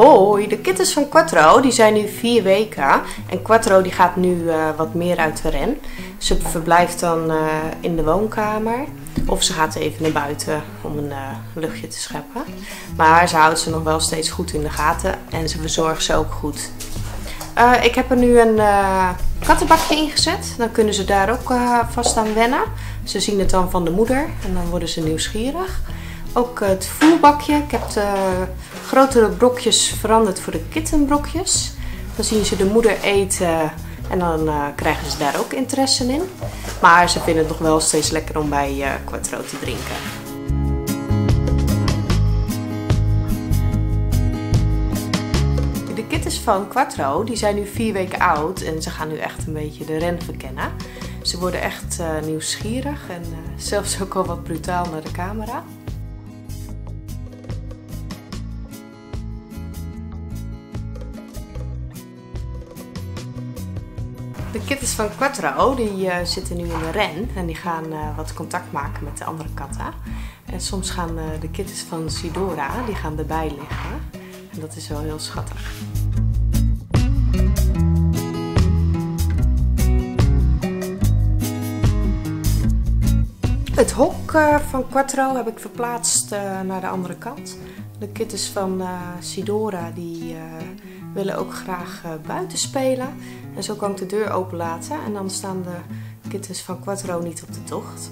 Hoi, de kittens van Quattro die zijn nu vier weken. En Quattro die gaat nu uh, wat meer uit de ren. Ze verblijft dan uh, in de woonkamer. Of ze gaat even naar buiten om een uh, luchtje te scheppen. Maar ze houdt ze nog wel steeds goed in de gaten. En ze verzorgt ze ook goed. ik heb er nu een kattenbakje ingezet. Dan kunnen ze daar ook vast aan wennen. Ze zien het dan van de moeder en dan worden ze nieuwsgierig. Ook het voerbakje. Ik heb de grotere brokjes veranderd voor de kittenbrokjes. Dan zien ze de moeder eten en dan uh, krijgen ze daar ook interesse in. Maar ze vinden het nog wel steeds lekker om bij uh, Quattro te drinken. De kittens van Quattro die zijn nu vier weken oud en ze gaan nu echt een beetje de ren verkennen. Ze worden echt uh, nieuwsgierig en zelfs ook al wat brutaal naar de camera. De kittens van Quattro die, uh, zitten nu in de ren en die gaan uh, wat contact maken met de andere katten. En soms gaan uh, de kittens van Sidora die gaan erbij liggen. En dat is wel heel schattig. Het hok van Quattro heb ik verplaatst naar de andere kant. De kittens van Sidora die willen ook graag buiten spelen. En zo kan ik de deur open laten en dan staan de kittens van Quattro niet op de tocht.